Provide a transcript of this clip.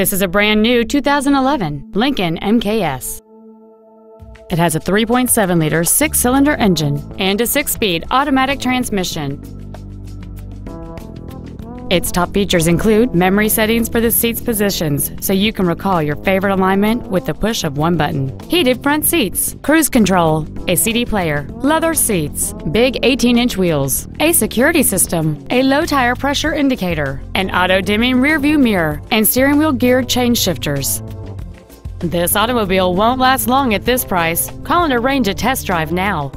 This is a brand new 2011 Lincoln MKS. It has a 3.7 liter six cylinder engine and a six speed automatic transmission. Its top features include memory settings for the seat's positions, so you can recall your favorite alignment with the push of one button. Heated front seats, cruise control, a CD player, leather seats, big 18-inch wheels, a security system, a low tire pressure indicator, an auto-dimming rearview mirror, and steering wheel geared change shifters. This automobile won't last long at this price. Call and arrange a test drive now.